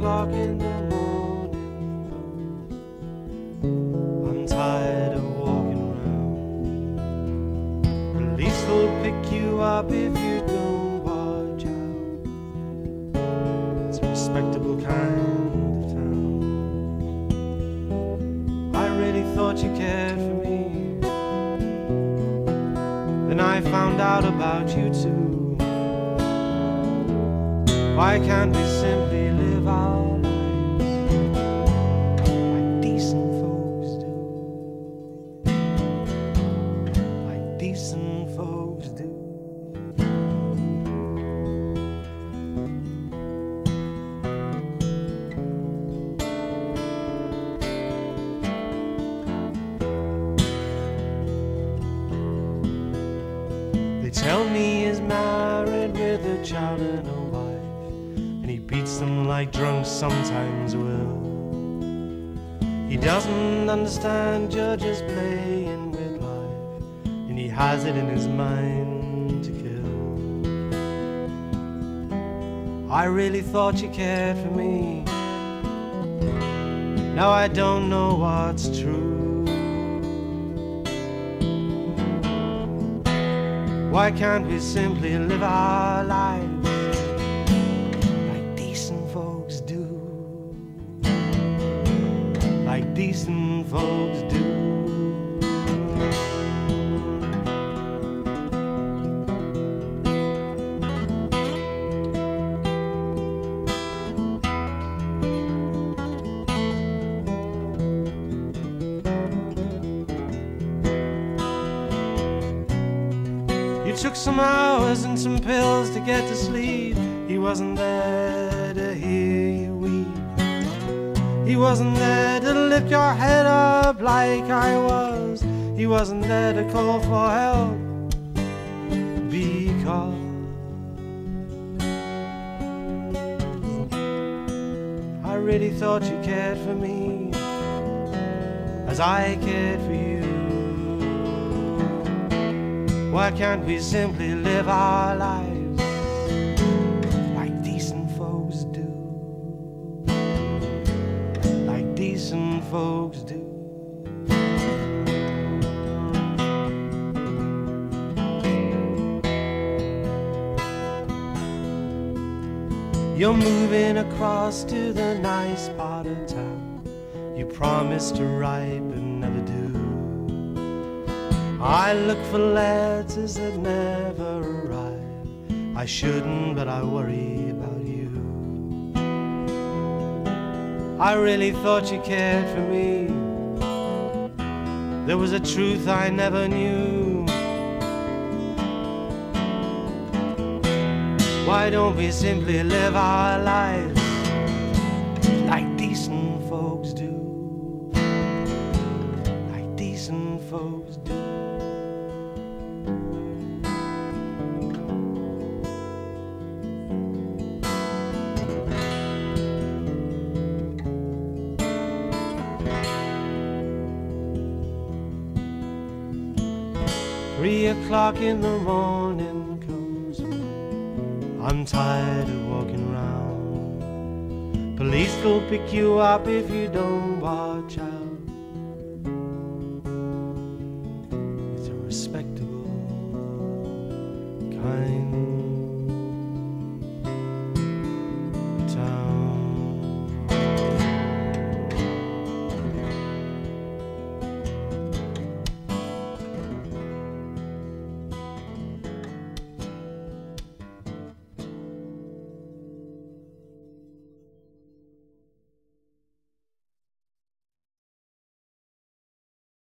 o'clock in the morning. I'm tired of walking around. Police will pick you up if you don't watch out. It's a respectable kind of town. I really thought you cared for me. Then I found out about you too. Why can't we simply a child and a wife, and he beats them like drunks sometimes will. He doesn't understand judges playing with life, and he has it in his mind to kill. I really thought you cared for me. Now I don't know what's true. Why can't we simply live our lives like decent folks do? Like decent folks do. You took some hours and some pills to get to sleep. He wasn't there to hear you weep. He wasn't there to lift your head up like I was. He wasn't there to call for help. Because I really thought you cared for me as I cared for you. Why can't we simply live our lives like decent folks do? Like decent folks do. You're moving across to the nice part of town. You promised to write but never do. I look for letters that never arrive. I shouldn't, but I worry about you. I really thought you cared for me. There was a truth I never knew. Why don't we simply live our lives like decent folks do? Like decent folks do. Three o'clock in the morning comes. I'm tired of walking around. Police will pick you up if you don't watch out.